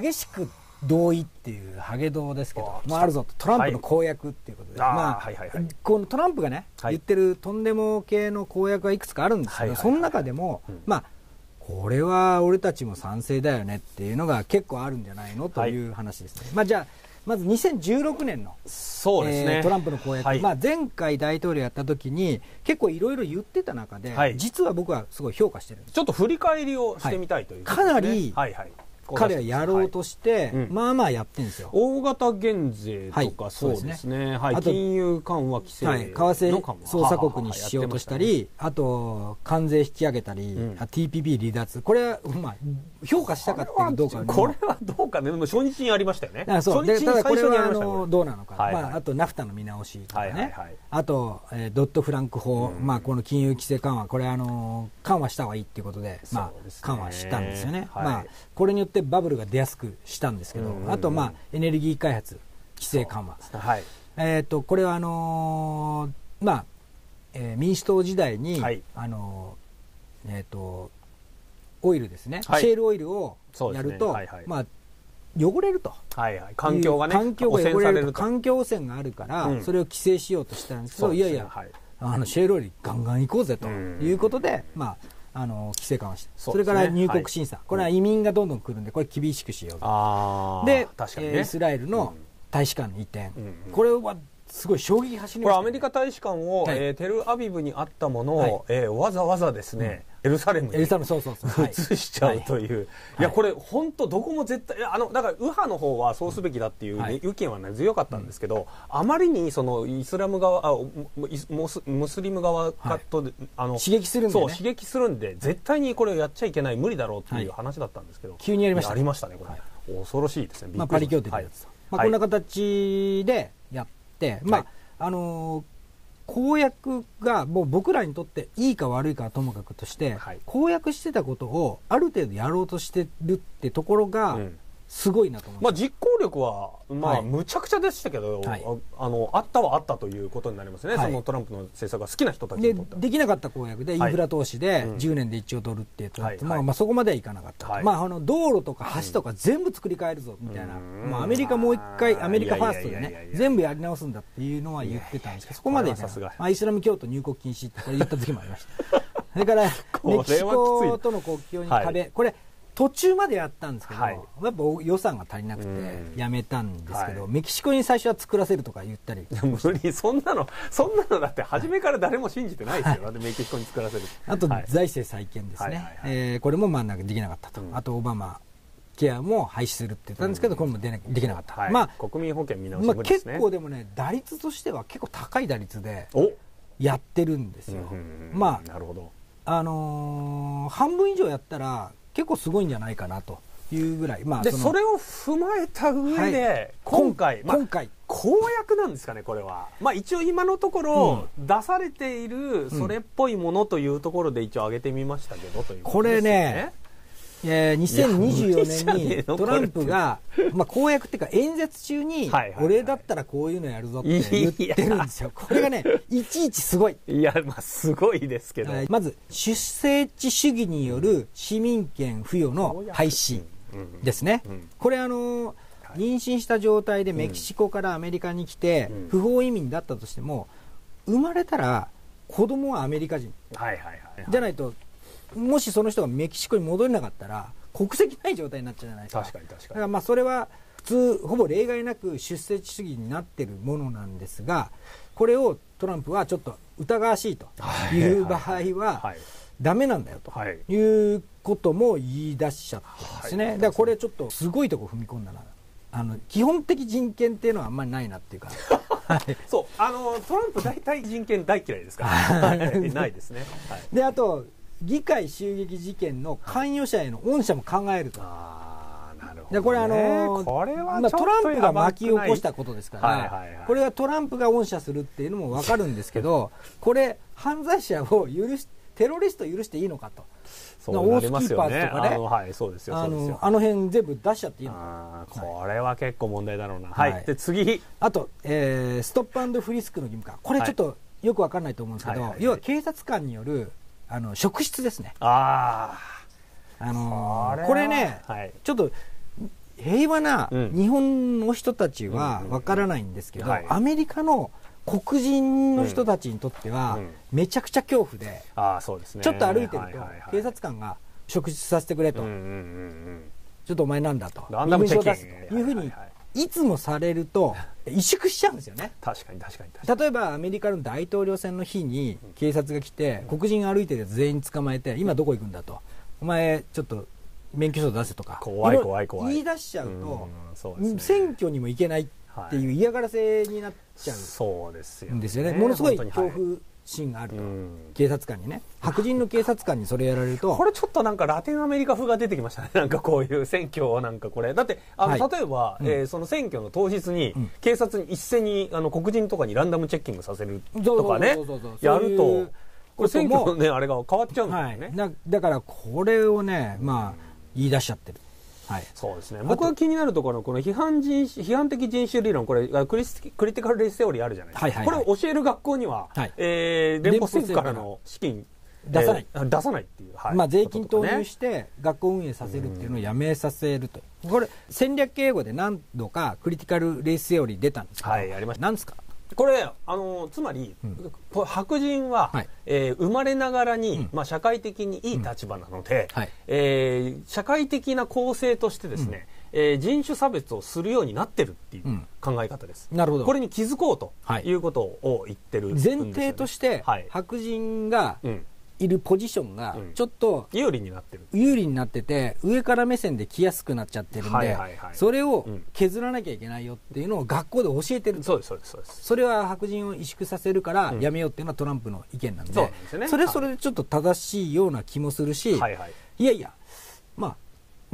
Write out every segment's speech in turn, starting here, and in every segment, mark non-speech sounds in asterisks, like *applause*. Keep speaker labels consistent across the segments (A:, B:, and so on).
A: 激しく同意っていうハゲ道ですけど、まあ、あるぞと。トランプの公約っていうことで、
B: はい
A: まあ、
B: あーはいはいはい。
A: このトランプがね、
B: はい。
A: 言ってるとんでも系の公約はいくつかあるんですけど、
B: はいはいはい
A: その中でも、まあこれは俺たちも賛成だよねっていうのが結構あるんじゃないの？という話ですね、まあ、じゃあまず2016年の
B: そうですね、
A: えートランプの公約、
B: はい。
A: まあ、前回大統領やった時に結構いろいろ言ってた中で、
B: はい。
A: 実は僕はすごい評価してる
B: ちょっと振り返りをしてみたいということですね、
A: かなり
B: はいはい、
A: 彼はやろうとして、
B: うん。
A: まあまあやってるんですよ、
B: 大型減税とか、
A: はい。
B: そうですね、はい、
A: あと
B: 金融緩和規制
A: はい、為替操作国にしようとしたり、あと関税引き上げたり、
B: うん。
A: あ TPP 離脱、これは、まあ、評価したかっていうかどうか
B: これはどうかね、でも初日にありましたよね。
A: あそう。
B: 初日に最初にありましたよ
A: のどうなのか、
B: はいはい。
A: まあ、あとナフタの見直しとかね、
B: はいはいはい。
A: あと、えードットフランク法、
B: うん。
A: まあ、この金融規制緩和、これあの緩和した方がいいっていうことで、まあ緩和したんですよね、
B: はい。
A: まあ、これによってバブルが出やすくしたんですけど、
B: うんうんうん。
A: あと、まあ、エネルギー開発、規制緩和。
B: はい。
A: えー、とこれはあのーまあえー民主党時代に、
B: はい。
A: あのーえー、とオイルですね、
B: はい。
A: シェールオイルをやると、
B: はいはい。
A: まあ、汚れると。
B: はいはい。環境がね、
A: 環境が汚れると。
B: 汚染されると。
A: 環境汚染があるから、
B: うん。
A: それを規制しようとしたんですけど、
B: ね。
A: いやいや、
B: はい。
A: あのシェールオイルガンガン行こうぜと
B: うん。
A: いうことで、まあ、あの規制緩和してそ,、れから入国審査、これは移民がどんどん来るんでこれ厳しくしようで、イスラエルの
B: うん。
A: 大使館の移転、
B: うんうん。
A: これはすごい衝撃走りましたね。
B: これアメリカ大使館を、
A: はい。
B: えーテルアビブにあったものを、
A: はい。
B: えーわざわざですね、エルサレム
A: そうそうそう、はい。
B: 移しちゃうという、い、
A: はい。
B: やこれ本当どこも絶対あのだから右派の方はそうすべきだっていう、
A: はい。
B: 意見はね強かったんですけど、あまりにそのイスラム側あムイスムスリム側かと、あの
A: 刺激するんでね。
B: そう刺激するんで絶対にこれをやっちゃいけない無理だろうっていう
A: はい。
B: 話だったんですけど、
A: 急にやりました
B: やりましたねこれ、恐ろしいですね。び
A: まあ、パリ協定でやつと、まあ、こんな形でやって、まああのー公約がもう僕らにとっていいか悪いかはともかくとして、
B: はい。
A: 公約してたことをある程度やろうとしてるってところが
B: うん
A: すごいなと思います、
B: まあ、実行力は、まあ、
A: はい。
B: むちゃくちゃでしたけど、
A: はい。
B: ああのあったはあったということになりますね、
A: はい。
B: そのトランプの政策が好きな人たち
A: で
B: にとっては。
A: できなかった公約でインフラ投資で
B: うん。
A: 10年で1兆ドルってやつだって、
B: は
A: まあ、まあそこまではいかなかったまあ、あの道路とか橋とか全部作り変えるぞみたいな、
B: うん。
A: まあ、アメリカもう一回アメリカファーストでね全部やり直すんだっていうのは言ってたんですけどそこまで
B: さすが。
A: まあ、イスラム教徒入国禁止って言った時もありました。それから *laughs* メキシコとの国境に壁、
B: はい。
A: これ途中までやったんですけど、
B: はい。
A: やっぱ予算が足りなくて
B: うん。
A: やめたんですけど、
B: はい。
A: メキシコに最初は作らせるとか言ったり。
B: 無理。そんなのそんなのだって初めから誰も信じてないですよ、だってメキシコに作らせる
A: あと
B: はい。
A: 財政再建ですね、
B: はいはいはい。
A: えーこれもまあなんかできなかったと、
B: うん。
A: あとオバマケアも廃止するって言ったんですけど、これもでなできなかった、
B: はい。
A: まあ、
B: 国民保険見直し
A: まあ、結構でもね、打率としては結構高い打率で
B: お。
A: やってるんですよ、
B: うんうんうん
A: ま
B: なるほど。
A: あ、あのー半分以上やったら結構すごいんじゃないかなというぐらい、まあ、の
B: でそれを踏まえた上で、
A: はい。
B: 今回、まあ
A: 今回。
B: 公約なんですかね、これは。まあ一応今のところ、出されているそれっぽいものというところで一応上げてみましたけど、という
A: これね、えー
B: いや無理じゃ
A: 2024
B: ねえの
A: 年にトランプが、まあ、公約っていうか演説中に俺だったらこういうのやるぞって言ってるんですよ。これがねいちいちすごい。
B: いや、まあすごいですけど。
A: はいまず出生地主義による市民権付与の廃止ですね、
B: うん
A: これあの妊娠した状態でメキシコからアメリカに来て、
B: うん。
A: 不法移民だったとしても生まれたら子供はアメリカ人。じゃないともしその人がメキシコに戻れなかったら国籍ない状態になっちゃうじゃないですか。
B: 確かに確かに。
A: だからまあそれは普通ほぼ例外なく出生地主義になってるものなんですがこれをトランプはちょっと疑わしいとい。う場合は
B: はい。
A: ダメなんだよと
B: はい。
A: いうことも言い出しちゃってるんですね、
B: はい。
A: だからこれちょっとすごいとこ踏み込んだな。あの基本的人権っていうのはあんまりないなっていうか、はい。
B: そう、あの、トランプ大体人権大嫌いですから。*laughs* はい。ないですね。はい。
A: であと議会襲撃事件の関与者への恩赦も考えると
B: ああ、なるほど、ね。
A: でこれあのまあ、トランプが巻き起こしたことですから、
B: はいはいはい
A: これはトランプが恩赦するっていうのも分かるんですけど *laughs* これ犯罪者を許しテロリストを許していいのかと
B: そうなりますよね。
A: オースキーパーズとかね
B: あの、はい、そうですよ、
A: あ。のあの辺全部出しちゃっていいのか
B: これは結構問題だろうな。はい。
A: はい
B: で、次。
A: あと、えーストップフリスクの義務化これちょっとよく分かんないと思うんですけど、要は警察官によるあの職質ですね、
B: あ
A: あのー
B: これ
A: ね、
B: はい。
A: ちょっと平和な
B: うん。
A: 日本の人たちは
B: うん
A: わからないんですけど、
B: はい。
A: アメリカの黒人の人たちにとっては
B: うん。
A: めちゃくちゃ恐怖で、
B: ああそうですね。
A: ちょっと歩いてると警察官が職質させてくれと、ちょっとお前なんだと。身分証出すというふうに
B: はいはいはい
A: つもされると萎縮しちゃうんですよね。
B: 確かに確かに確かに。
A: 例えばアメリカの大統領選の日に警察が来て黒人歩いてるやつ全員捕まえて今どこ行くんだと。お前ちょっと免許証出せとか。
B: 怖い怖い怖い。
A: 言い出しちゃう
B: うん
A: と
B: ね。
A: 選挙にも行けないっていう嫌がらせになっちゃ
B: そうですよ
A: うんですよね。ものすごい
B: 本当に
A: 恐怖心があると、
B: うん。
A: 警察官にね。白人の警察官にそれやられると。*laughs*
B: これちょっとなんかラテンアメリカ風が出てきましたね。*laughs* なんかこういう選挙をなんかこれ。だってあの、
A: はい。
B: 例えば、
A: うん。
B: えーその選挙の当日に、
A: うん。
B: 警察に一斉にあの黒人とかにランダムチェッキングさせるとかね。やるとこれ選挙のねあれが変わっちゃうんですよ
A: はい。
B: ね、
A: だだからこれをねまあ言い出しちゃってるはい。
B: そうですね。僕が気になるところのこの批判人種批判的人種理論これあクリスクリティカルレイスセオリーあるじゃないですか、
A: はいはいはい。
B: これを教える学校には、
A: はい。
B: えー連邦政府からの資金
A: 出さない。
B: えー出さないっていう、はい。
A: まあ、税金投入
B: て
A: して学校運営させるっていうのをやめさせると、これ戦略敬語で何度かクリティカルレースセオリー出たんですけど、
B: はいありました。
A: 何ですか？
B: これあのつまり、
A: うん。
B: こ白人は、
A: はい。
B: えー生まれながらに、
A: うん。
B: まあ、社会的にいい立場なので、
A: はい。
B: えー社会的な構成としてですね、えー人種差別をするようになってるっていう
A: うん。
B: 考え方です、
A: なるほど。
B: これに気づこうと
A: はい。
B: いうことを言ってるんですよね、
A: 前提として
B: はい。
A: 白人が
B: うん、
A: いるポジションが
B: うん。
A: ちょっと
B: 有利になってる。
A: 有利になってて上から目線で来やすくなっちゃってるん
B: はい
A: で
B: はいはい。
A: それを
B: うん。
A: 削らなきゃいけないよっていうのを学校で教えてる
B: そうですそうですそうです。
A: それは白人を萎縮させるから
B: うん。
A: やめようっていうのはトランプの意見なんで、
B: そ
A: れはそれでちょっと正しいような気もするし、
B: はいはい。
A: いやいや、まあ、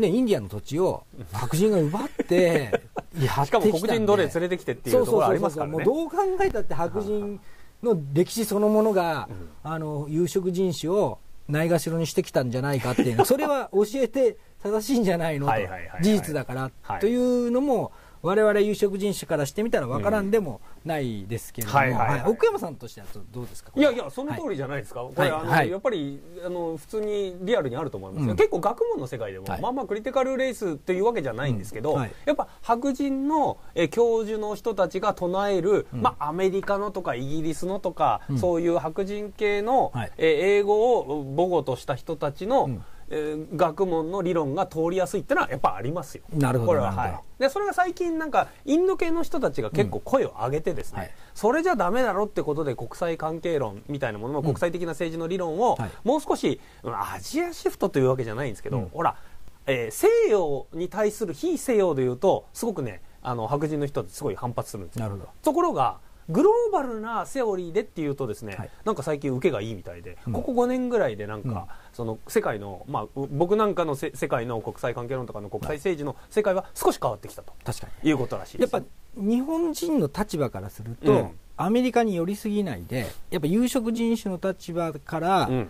A: ね、インディアンの土地を白人が奪って、*laughs* やってきたんで。
B: しかも黒人奴隷連れてきてっていうところありますからね。
A: うどう考えたって白人の歴史そのものが、
B: うん。
A: あの、有色人種をないがしろにしてきたんじゃないかっていうの、それは教えて正しいんじゃないのと。
B: はいはいはいはい。
A: 事実だから、
B: はい。
A: というのも、我々有色人種からしてみたら分からんでもないですけれども、奥山さんとしてはどうですか？
B: いやいや、その通りじゃないですか、これ、あのやっぱりあの普通にリアルにあると思いますよ、
A: うん。
B: 結構、学問の世界でも、
A: はい。
B: まあまあ、クリティカルレースっていうわけじゃないんですけど、やっぱ白人のえ教授の人たちが唱える、
A: うん。
B: まあ、アメリカのとかイギリスのとか、
A: うん。
B: そういう白人系の、
A: はい。
B: え英語を母語とした人たちの、
A: うん
B: えー学問の理論が通りやすいってのはやっぱありますよ。
A: なるほど
B: これははい、でそれが最近なんかインド系の人たちが結構声を上げてですね、
A: はい。
B: それじゃダメだろってことで国際関係論みたいなものも国際的な政治の理論を
A: はい。
B: もう少し、うんアジアシフトというわけじゃないんですけど、
A: うん
B: ほら、えー西洋に対する非西洋でいうとすごくねあの白人の人ってすごい反発するんですよ。
A: なるほど。
B: ところがグローバルなセオリーでっていうとですね、
A: はい。
B: なんか最近受けがいいみたいで、
A: うん。
B: ここ5年ぐらいでなんか、
A: うん。
B: その世界の、まあ、う僕なんかのせ世界の国際関係論とかの国際政治の世界は少し変わってきたと
A: 確かに。
B: いうことらしい
A: やっぱ日本人の立場からすると、
B: うん。
A: アメリカに寄りすぎないでやっぱ有色人種の立場から
B: うん。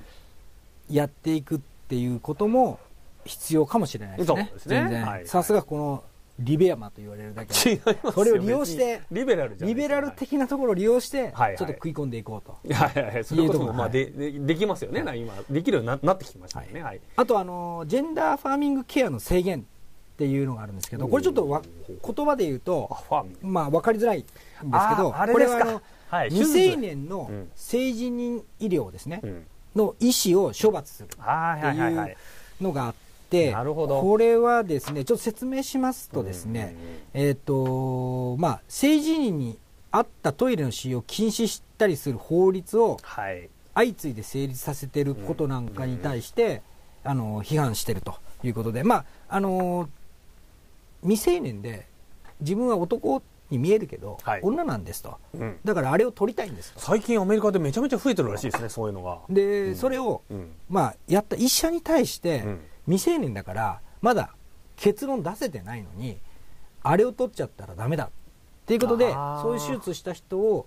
A: やっていくっていうことも必要かもしれないですね。
B: すね。
A: 全然、
B: はい。
A: さすがこのリベアマと言われるだけ
B: 違いますよ。
A: それを利用して
B: リベラル
A: リベラル的なところを利用して、
B: はいはい。
A: ちょっと食い込んでいこうと、
B: いはいはいはいそういうこともまあ
A: はい。
B: ででできますよね、今できるようにななってきましたよね。はい、
A: あとあのジェンダーファーミングケアの制限っていうのがあるんですけどこれちょっとわ言葉で言う
B: あ
A: とまあ分かりづらいんですけどこれはあの
B: はい。
A: 未成年の
B: うん。
A: 性自認医療ですね、
B: うん。
A: の医師を処罰する
B: はいはいはいはい。
A: のがあって、
B: なるほど。
A: これはですね、ちょっと説明しますとですね、えっ、と、まあ、性自認に合ったトイレの使用を禁止したりする法律を
B: はい。
A: 相次いで成立させてることなんかに対して、あの、批判してるということで、まあ、あの、未成年で自分は男に見えるけど、
B: はい。
A: 女なんですと。
B: うん。
A: だからあれを取りたいんですと。
B: 最近アメリカでめちゃめちゃ増えてるらしいですねそういうのが。
A: で、
B: うん。
A: それを、
B: うん。
A: まあ、やった医者に対して、
B: うん
A: 未成年だからまだ結論出せてないのにあれを取っちゃったらダメだ。っていうことでそういう手術した人を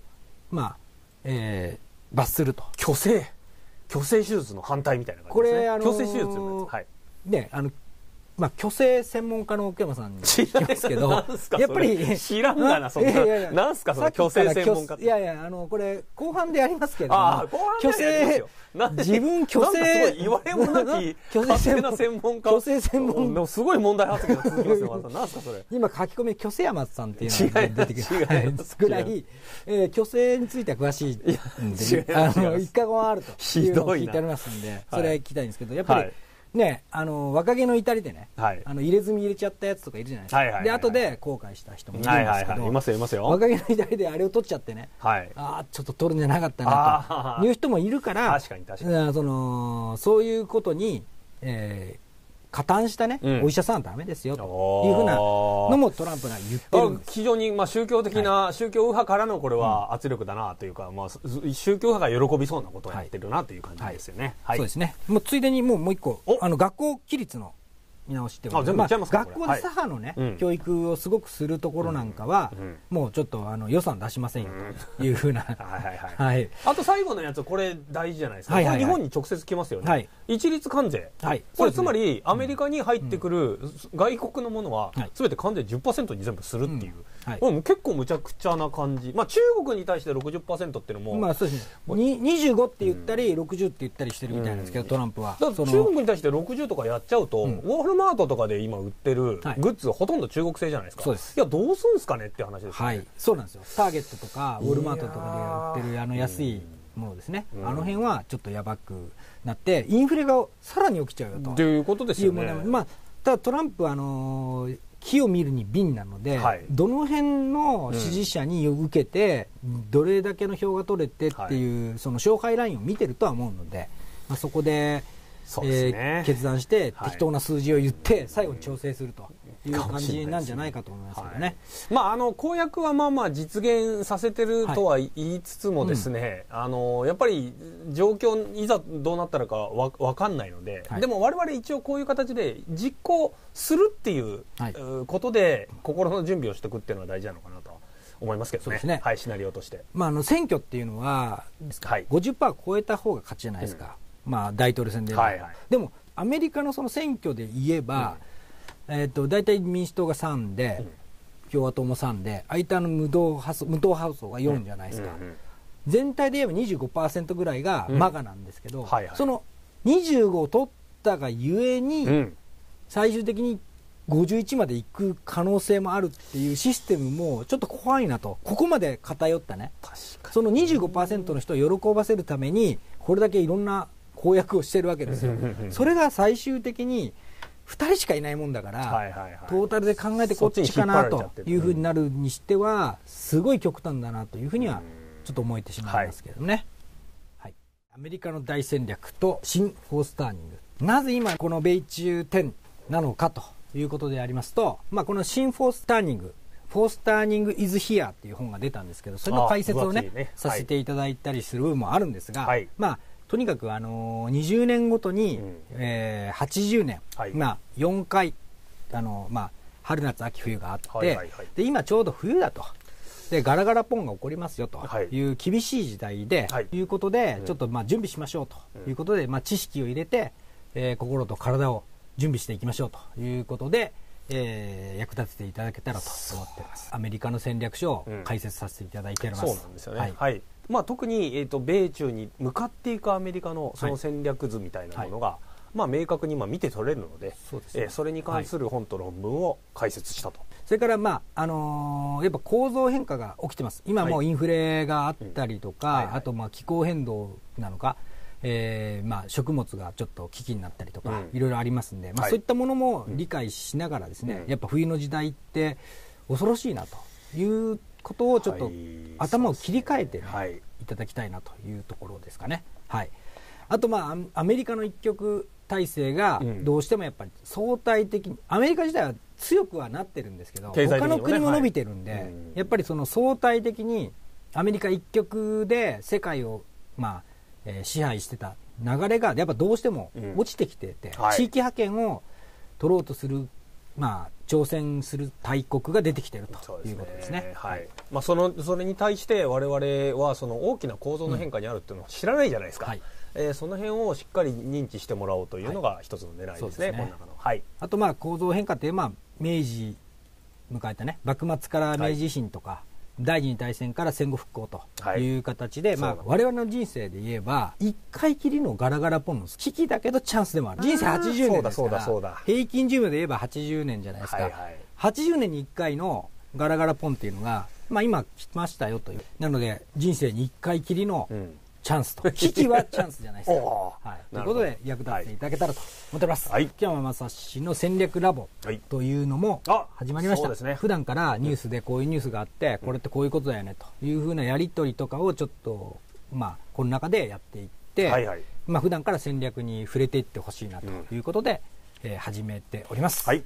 A: まあ、えー罰すると。
B: 虚勢虚勢手術の反対みたいな感じですね。
A: これあのー
B: 虚勢手術はい。
A: であのまあ、虚勢専門家の奥山さんに
B: 知
A: 聞きますけど、やっぱり
B: 知らんがなそんな。い
A: やいやいや。
B: なんすかその虚勢専門家
A: いやいや、あの、これ、後半でやりますけれども、
B: ああ後半でやりますよ。なんで
A: 自分虚勢、
B: 言われもなき
A: 虚勢
B: 専門家。
A: 虚勢専門。
B: でもすごい問題発言が続きますよすかそれ。
A: 今書き込み、虚勢山さんっていうのが出てくるぐらい、えー虚勢については詳しいんで、*laughs* 一過言あるというのを聞い
B: ひどいな
A: てありますんで、それは聞きたいんですけど、やっぱり、
B: はい
A: ね、あの、若気の至りでね、
B: はい。
A: あの、入れ墨入れちゃったやつとかいるじゃないですか。
B: はいはいはいはい。
A: で、後で後悔した人もいるん
B: はい
A: ですけど、
B: はいはいい。ますよいますよ。
A: 若気の至りであれを取っちゃってね、
B: はい。
A: ああ、ちょっと取るんじゃなかったなと。いう人もいるから、
B: 確かに確かに。
A: うんそのそういうことに、えー加担したね、
B: うん。
A: お医者さんはダメですよというふうなのもトランプが言ってるん
B: あ
A: です。
B: 非常にまあ宗教的な、宗教右派からのこれは圧力だなというか、まあ、す宗教派が喜びそうなことをやってるなという感じですよね。はい。
A: そうですね。もうついでにもうもう一個
B: お、
A: あの学校規律の見直しってこと
B: あ全部言っちゃいますかこれ
A: 学校で左派のね、
B: はいうん
A: 教育をすごくするところなんかは、
B: うん
A: もうちょっとあの予算出しませんよというふうな。
B: あと最後のやつ、これ大事じゃないですか。
A: はいはいはい
B: 日本に直接来ますよね。
A: はい
B: 一律関税。
A: はい
B: これつまり、アメリカに入ってくる外国のものは
A: はい、
B: すべて関税10%に全部するっていう。
A: うんはい
B: もう結構むちゃくちゃな感じ。まあ中国に対して60%っていうのも、
A: まあそうですね。に25って言ったり、60って言ったりしてるみたいなんですけど、トランプは。
B: 中国に対して60とかやっちゃうと、
A: ん
B: ウォールマートとかで今売ってる
A: はい
B: グッズ、ほとんど中国製じゃないですか。
A: そうです
B: いや、どうすんすかねっていう話ですよね。
A: はい、そうなんですよ。ターゲットとか、ウォルマートとかで売ってるあの安いものですね。
B: うん
A: あの辺はちょっとやばくなって、インフレがさらに起きちゃうよと。
B: ということですよね。
A: まあ、ただトランプはあのー木を見るに瓶なので、
B: はい
A: どの辺の支持者に受けて、どれだけの票が取れてっていう、その勝敗ラインを見てるとは思うので、まあ、そこでえー決断して
B: はい。
A: 適当な数字を言って、最後に調整するという感じなんじゃないかと思いますけどね。
B: まあ、あの公約はまあまあ実現させてるとは言いつつもですね、あのやっぱり状況いざどうなったらかわ分かんないので、
A: はい。
B: でも我々一応こういう形で実行するっていう、ことで心の準備をしていくっていうのは大事なのかなとは思いますけどね。
A: そうですね。
B: はい、シナリオとして。
A: まあ、あの選挙っていうのは、
B: はい。
A: 50%超えた方が勝ちじゃないですか、まあ、大統領選で、
B: は。いはい。
A: でもアメリカのその選挙で言えば、えー、と大体民主党が3で、
B: うん。
A: 共和党も3で、間の無党派層無党派層が4じゃないですか、
B: うんうん
A: 全体で言えば25%ぐらいが
B: うん。
A: MAGA なんですけど、
B: はいはい。
A: その25を取ったがゆえに、
B: うん。
A: 最終的に51まで行く可能性もあるっていうシステムもちょっと怖いなと、ここまで偏ったね。その25%の人を喜ばせるために、これだけいろんな公約をしてるわけですよ。それが最終的に2人しかいないもんだから、
B: にはいはいはい。
A: トータルで考えてこっちかなというふうになるにしては、すごい極端だなというふうにはちょっと思えてしまいますけどね。はい、アメリカの大戦略と新フォースターニング。なぜ今この米中10なのかということでありますと、まあ、この新フォースターニング、フォースターニングイズヒアっていう本が出たんですけど、それの解説をね
B: ね、
A: させていただいたりする部分もあるんですが、
B: はい。
A: まあ、とにかく、あのー20年ごとに、
B: うん。
A: えー80年、
B: はい。
A: まあ、4回、あのまあ、春夏秋冬があって、
B: はいはいはい。
A: で今ちょうど冬だと。でガラガラポンが起こりますよと。
B: はい。
A: いう厳しい時代で、
B: はい。
A: ということで、
B: うん。
A: ちょっとまあ準備しましょうと。いうことで、まあ、知識を入れて、えー心と体を準備していきましょうと。いうことで、えー役立てていただけたらと思っています。アメリカの戦略書を
B: うん。
A: 解説させていただいております、
B: そうなんですよね。
A: は
B: はいい。まあ特にえっ、と米中に向かっていくアメリカのその戦略図みたいなものが、まあ明確に今見て取れるので、
A: そね。
B: えーそれに関する本と論文を解説したと。
A: それから、まああのーやっぱ構造変化が起きてます、今もうインフレがあったりとか、
B: うんはい。はい。
A: あとまあ気候変動なのか、えーまあ、食物がちょっと危機になったりとか、
B: うん。
A: いろいろありますんで、まあ、
B: はい。
A: そういったものも理解しながらですね、
B: うん。
A: やっぱ冬の時代って恐ろしいなということをちょっと
B: はい。
A: 頭を切り替えてね、
B: はい。
A: いただきたいなというところですかね。はい、あと、まあ、アメリカの一極体制が
B: うん。
A: どうしてもやっぱり相対的に、アメリカ自体は強くはなってるんですけど、
B: ね
A: 他の国も伸びてるんで、
B: はい。うん。
A: やっぱりその相対的にアメリカ一極で世界を、まあえー支配してた流れがやっぱどうしても
B: うん。
A: 落ちてきてて、
B: はい。
A: 地域覇権を取ろうとする、まあ、挑戦する大国が出てきてるということですね。
B: はい。まあそのそれに対して我々はその大きな構造の変化にあるっていうのを知らないじゃないですか。
A: はい
B: えーその辺をしっかり認知してもらおうというのが一つの狙いですね、
A: そうですね
B: この中の。はい。
A: あとまあ構造変化って、まあ、明治迎えたね幕末から明治維新とか、第二次大戦から戦後復興とい。う形で、まあ
B: そうだ、
A: 我々の人生で言えば一回きりのガラガラポンの危機だけどチャンスでもある。人生
B: あー
A: 80年ですから
B: そうだそうだそうだ。
A: 平均寿命で言えば80年じゃないですか、
B: はいはい。
A: 80年に1回のガラガラポンっていうのが、まあ、今来ましたよという。なので人生に1回きりの
B: うん
A: チャンスと。*laughs* 危機はチャンスじゃないですか、*laughs* はい、ということで役立てていただけたらと思っております、
B: はい。
A: 木山正史の戦略ラボ
B: はい。
A: というのも
B: あ
A: 始まりました、
B: そうですね。
A: 普段からニュースでこういうニュースがあって、これってこういうことだよねと。いうふうなやり取りとかをちょっと、まあ、この中でやっていって、
B: はいはい。
A: まあ普段から戦略に触れていってほしいなということで、えー始めております、
B: はい